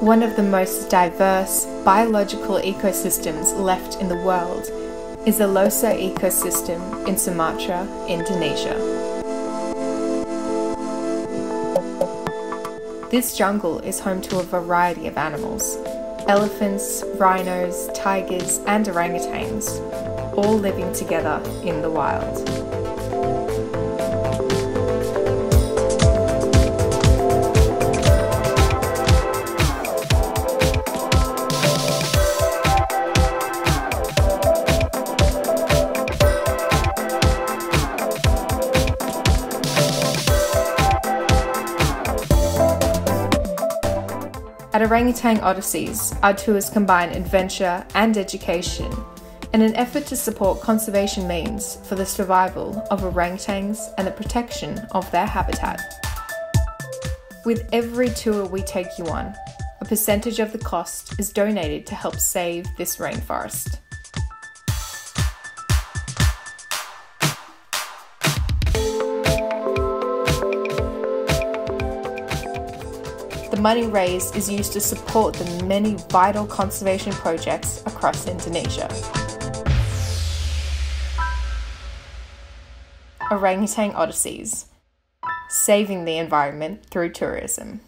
One of the most diverse biological ecosystems left in the world is the Leuser ecosystem in Sumatra, Indonesia. This jungle is home to a variety of animals elephants, rhinos, tigers, and orangutans, all living together in the wild. At Orangutan Odysseys, our tours combine adventure and education in an effort to support conservation means for the survival of orangutans and the protection of their habitat. With every tour we take you on, a percentage of the cost is donated to help save this rainforest. Money raised is used to support the many vital conservation projects across Indonesia. Orangutan Odysseys Saving the environment through tourism.